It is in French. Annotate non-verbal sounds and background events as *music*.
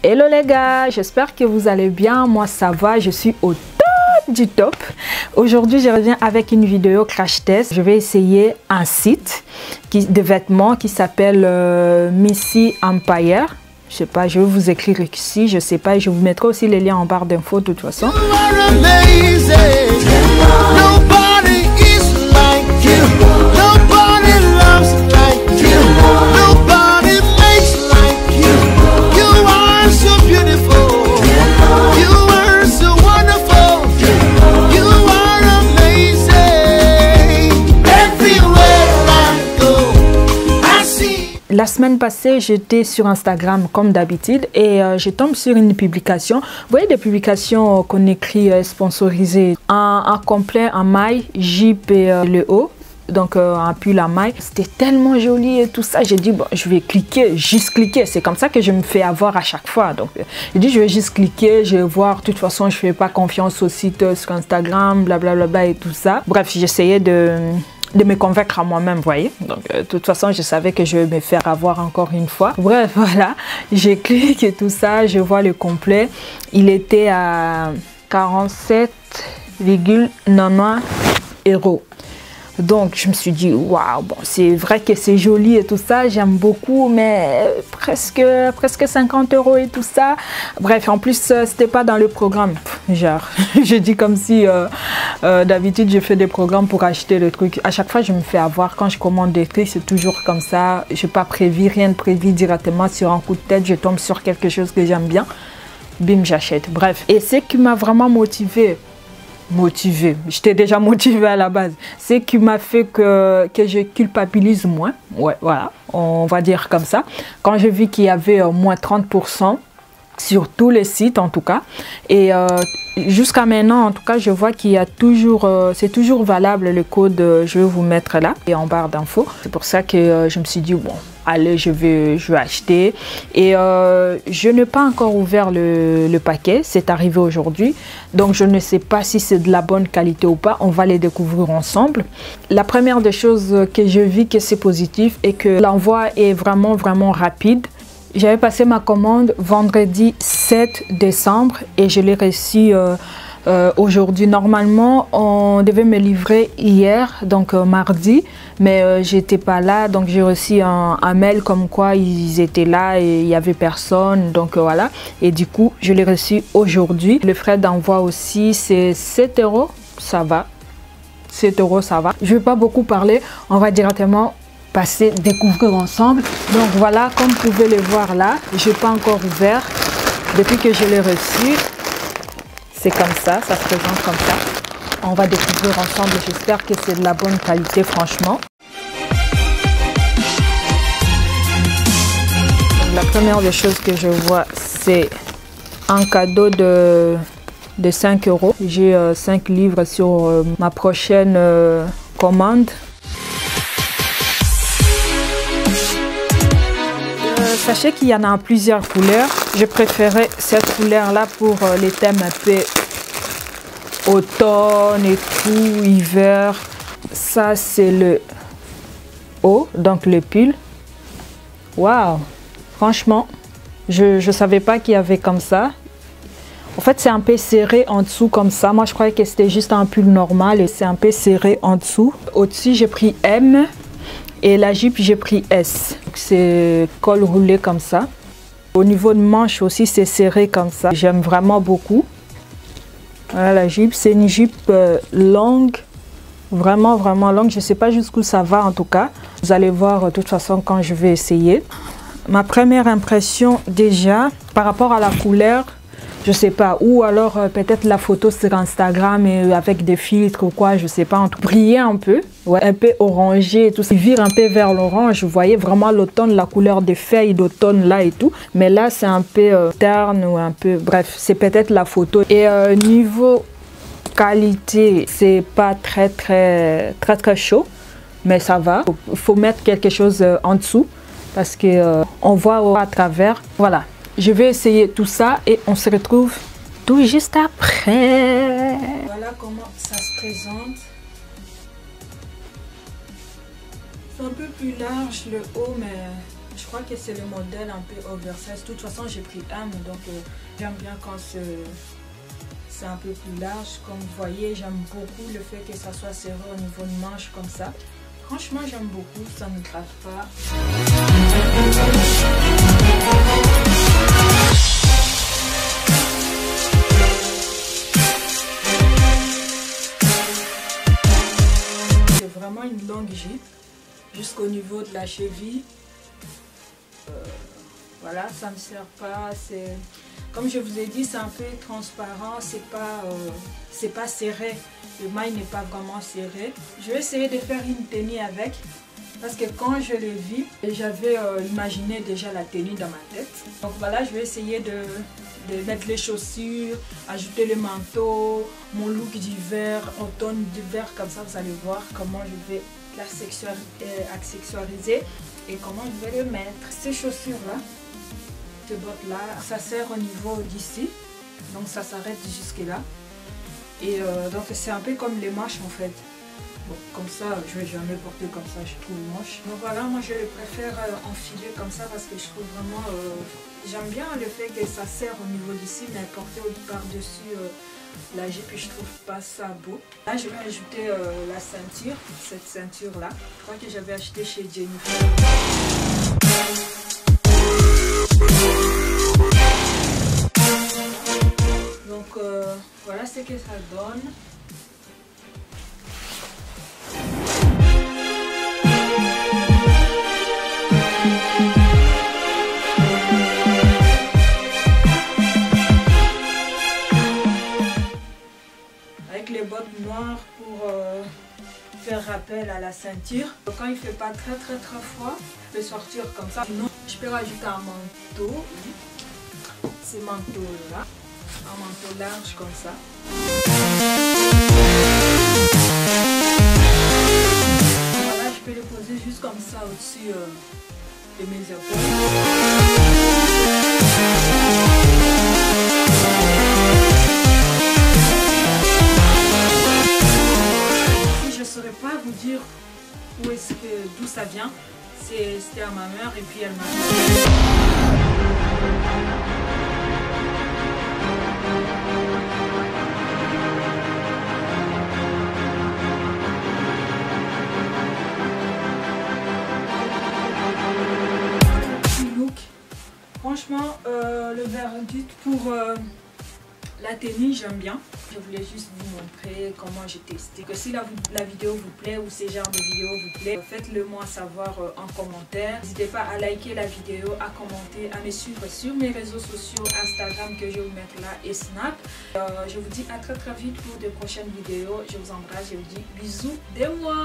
Hello les gars, j'espère que vous allez bien. Moi ça va, je suis au top du top. Aujourd'hui je reviens avec une vidéo crash test. Je vais essayer un site qui, de vêtements qui s'appelle euh, Missy Empire. Je sais pas, je vais vous écrire ici, je sais pas, je vous mettrai aussi les liens en barre d'infos de toute façon. Semaine passée, j'étais sur Instagram comme d'habitude et euh, je tombe sur une publication. Vous voyez des publications qu'on écrit euh, sponsorisées? En, complet, en maille, et euh, le haut. Donc un pull à maille. C'était tellement joli et tout ça. J'ai dit, bon, je vais cliquer, juste cliquer. C'est comme ça que je me fais avoir à chaque fois. Donc euh, j'ai dit, je vais juste cliquer, je vais voir. De toute façon, je fais pas confiance au site euh, sur Instagram, blablabla et tout ça. Bref, j'essayais de de me convaincre à moi-même, voyez. Donc, euh, de toute façon, je savais que je vais me faire avoir encore une fois. *laughs* Bref, voilà, j'ai cliqué tout ça, je vois le complet. Il était à 47,90 euros. Donc, je me suis dit, waouh, bon, c'est vrai que c'est joli et tout ça, j'aime beaucoup, mais euh, presque, presque 50 euros et tout ça. Bref, en plus, euh, c'était pas dans le programme. Genre, *laughs* je dis comme si euh, d'habitude, je fais des programmes pour acheter le truc. À chaque fois, je me fais avoir. Quand je commande des trucs, c'est toujours comme ça. Je n'ai pas prévu, rien de prévu directement sur un coup de tête. Je tombe sur quelque chose que j'aime bien. Bim, j'achète. Bref. Et ce qui m'a vraiment motivé motivé. J'étais déjà *laughs* motivé à la base. Ce qui m'a fait que, que je culpabilise moins. Ouais, voilà, on va dire comme ça. Quand j'ai vu qu'il y avait euh, moins 30% sur tous les sites en tout cas. Et euh, jusqu'à maintenant, en tout cas, je vois qu'il y a toujours, euh, c'est toujours valable le code, euh, je vais vous mettre là et en barre d'infos. C'est pour ça que je me suis dit, bon, allez, je vais, je vais acheter. Et je n'ai pas encore ouvert le, le paquet, c'est arrivé aujourd'hui. Donc je ne sais pas si c'est de la bonne qualité ou pas, on va les découvrir ensemble. La première des choses que je vis que c'est positif et que l'envoi est vraiment, vraiment rapide. J'avais passé ma commande vendredi 7 décembre et je l'ai reçu euh, euh, aujourd'hui. Normalement, on devait me livrer hier, donc euh, mardi, mais j'étais pas là, donc j'ai reçu un, un mail comme quoi ils étaient là et il y avait personne, donc voilà. Et du coup, je l'ai reçu aujourd'hui. Le frais d'envoi aussi, c'est 7 euros, ça va. 7 euros, ça va. Je vais pas beaucoup parler, on va directement passer découvrir ensemble. Donc voilà, comme vous pouvez le voir là, je n'ai pas encore ouvert. Depuis que je l'ai reçu, c'est comme ça, ça se présente comme ça. On va découvrir ensemble, j'espère que c'est de la bonne qualité franchement. La première des choses que je vois, c'est un cadeau de, de 5 euros. J'ai euh, 5 livres sur euh, ma prochaine euh, commande. Sachez qu'il y en a plusieurs couleurs. Je préférais cette couleur-là pour euh, les thèmes un peu automne et tout, hiver. Ça, c'est le haut, donc le pull. Waouh! Franchement, je ne savais pas qu'il y avait comme ça. En fait, c'est un peu serré en dessous comme ça. Moi, je croyais que c'était juste un pull normal et c'est un peu serré en dessous. Au-dessus, j'ai pris M. Et la jupe, j'ai pris S. C'est col roulé comme ça. Au niveau de manche aussi, c'est serré comme ça. J'aime vraiment beaucoup. Voilà la jupe. C'est une jupe euh, longue. Vraiment, vraiment longue. Je ne sais pas jusqu'où ça va en tout cas. Vous allez voir de toute façon quand je vais essayer. Ma première impression déjà, par rapport à la couleur, je sais pas, ou alors euh, peut-être la photo sur Instagram et euh, avec des filtres ou quoi, je sais pas, en tout briller un peu, ouais, un peu orangé et tout, vire un peu vers l'orange, vous voyez vraiment l'automne, la couleur des feuilles d'automne là et tout, mais là c'est un peu euh, terne ou un peu, bref, c'est peut-être la photo. Et niveau qualité, c'est pas très très très très chaud, mais ça va. Faut, mettre quelque chose en dessous. Parce que on voit à travers. Voilà, je vais essayer tout ça et on se retrouve tout juste après. Voilà comment ça se présente. C'est un peu plus large le haut, mais Je crois que c'est le modèle un peu oversize. De toute façon, j'ai pris M, donc euh, j'aime bien quand c'est un peu plus large. Comme vous voyez, j'aime beaucoup le fait que ça soit serré au niveau de manche comme ça. Franchement, j'aime beaucoup, ça ne grave pas. Une longue jupe jusqu'au niveau de la cheville. Euh, voilà, ça ne sert pas. C'est comme je vous ai dit, c'est un peu transparent. C'est pas, euh, c'est pas serré. Le maille n'est pas vraiment serré. Je vais essayer de faire une tenue avec. Parce que quand je l'ai vu, j'avais euh, imaginé déjà la tenue dans ma tête. Donc voilà, je vais essayer de, mettre les chaussures, ajouter le manteau, mon look d'hiver, automne d'hiver, comme ça vous allez voir comment je vais l'accessoiriser et comment je vais le mettre. Ces chaussures-là, ces bottes-là, ça sert au niveau d'ici, donc ça s'arrête jusque là. Et euh, donc c'est un peu comme les manches en fait. Comme ça, je vais jamais porter comme ça, je trouve moche. Donc voilà, moi je préfère euh, enfiler comme ça parce que je trouve vraiment... Euh, j'aime bien le fait que ça serre au niveau d'ici, mais porter par-dessus euh, la jupe, je trouve pas ça beau. Là, je vais ajouter la ceinture, cette ceinture-là. Je crois que j'avais acheté chez Jennifer. Donc voilà ce que ça donne. À la ceinture. Quand il fait pas très très très froid, je peux sortir comme ça. Sinon, je peux rajouter un manteau. Ces manteaux là. Un manteau large comme ça. Voilà, je peux le poser juste comme ça au-dessus euh, de mes épaules. Dire où est-ce que d'où ça vient. C'était à ma mère et puis elle m'a. Franchement, euh, le verdict pour euh, la tenue, j'aime bien. Je voulais juste vous montrer comment j'ai testé. Que si la, vidéo vous plaît ou ces genres de vidéos vous plaît, faites-le moi savoir euh, en commentaire. N'hésitez pas à liker la vidéo, à commenter, à me suivre sur mes réseaux sociaux, Instagram que je vais vous mettre là et Snap. Euh, je vous dis à très très vite pour de prochaines vidéos. Je vous embrasse, je vous dis bisous de moi